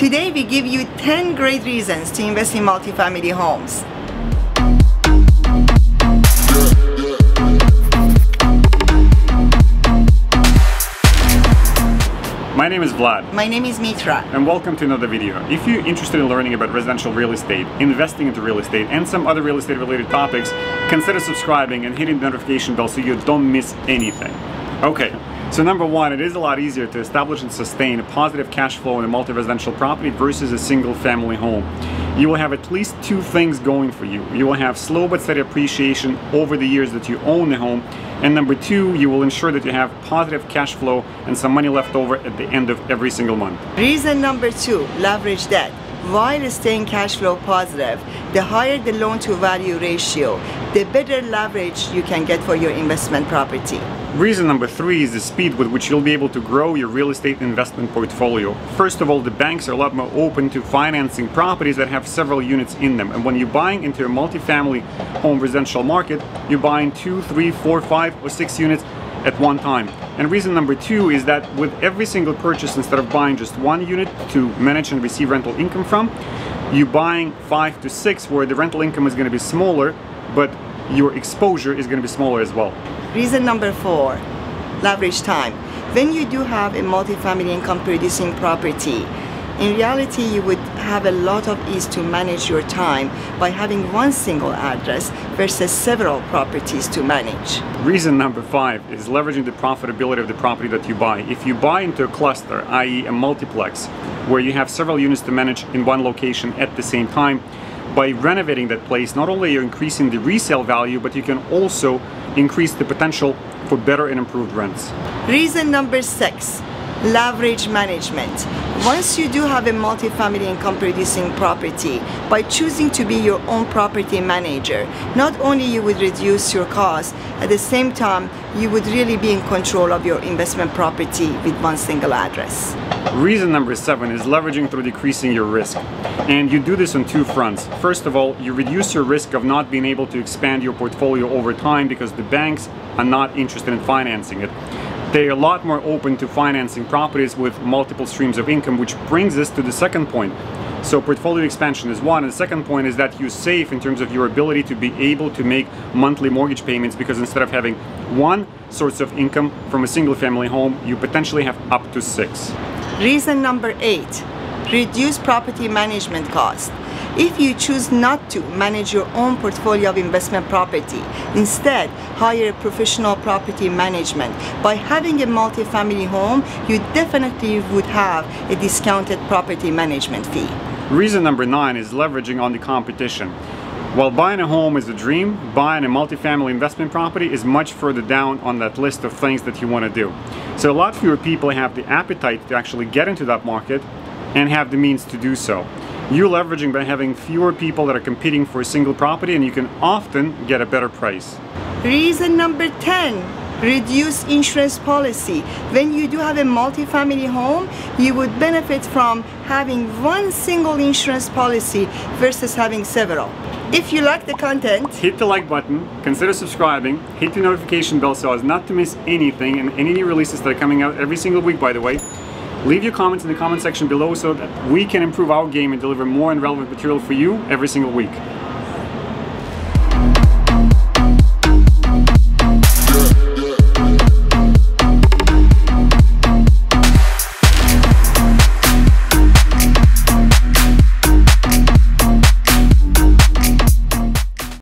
Today we give you 10 great reasons to invest in multifamily homes. My name is Vlad. My name is Mitra. And welcome to another video. If you're interested in learning about residential real estate, investing into real estate, and some other real estate related topics, consider subscribing and hitting the notification bell so you don't miss anything. Okay, so number one, it is a lot easier to establish and sustain a positive cash flow in a multi-residential property versus a single family home. You will have at least two things going for you. You will have slow but steady appreciation over the years that you own the home, and number two, you will ensure that you have positive cash flow and some money left over at the end of every single month. Reason number two, leverage debt. While staying cash flow positive, the higher the loan to value ratio, the better leverage you can get for your investment property. Reason number three is the speed with which you'll be able to grow your real estate investment portfolio. First of all, the banks are a lot more open to financing properties that have several units in them. And when you're buying into a multifamily home residential market, you're buying two, three, four, five, or six units at one time. And reason number two is that with every single purchase, instead of buying just one unit to manage and receive rental income from, you're buying five to six where the rental income is going to be smaller, but your exposure is going to be smaller as well. Reason number four, leverage time. When you do have a multifamily income producing property, in reality, you would have a lot of ease to manage your time by having one single address versus several properties to manage. Reason number five is leveraging the profitability of the property that you buy. If you buy into a cluster, i.e. a multiplex, where you have several units to manage in one location at the same time, by renovating that place, not only are you increasing the resale value, but you can also increase the potential for better and improved rents. Reason number six, leverage management. Once you do have a multifamily income producing property, by choosing to be your own property manager, not only you would reduce your costs, at the same time you would really be in control of your investment property with one single address. Reason number seven is leveraging through decreasing your risk. And you do this on two fronts. First of all, you reduce your risk of not being able to expand your portfolio over time because the banks are not interested in financing it they're a lot more open to financing properties with multiple streams of income, which brings us to the second point. So portfolio expansion is one. And the second point is that you're safe in terms of your ability to be able to make monthly mortgage payments because instead of having one source of income from a single family home, you potentially have up to six. Reason number eight, reduce property management cost. If you choose not to manage your own portfolio of investment property, instead hire a professional property management. By having a multi-family home, you definitely would have a discounted property management fee. Reason number nine is leveraging on the competition. While buying a home is a dream, buying a multifamily investment property is much further down on that list of things that you want to do. So a lot fewer people have the appetite to actually get into that market and have the means to do so. You're leveraging by having fewer people that are competing for a single property and you can often get a better price. Reason number 10, reduce insurance policy. When you do have a multi-family home, you would benefit from having one single insurance policy versus having several. If you like the content, hit the like button, consider subscribing, hit the notification bell so as not to miss anything and any new releases that are coming out every single week by the way. Leave your comments in the comment section below so that we can improve our game and deliver more and relevant material for you every single week.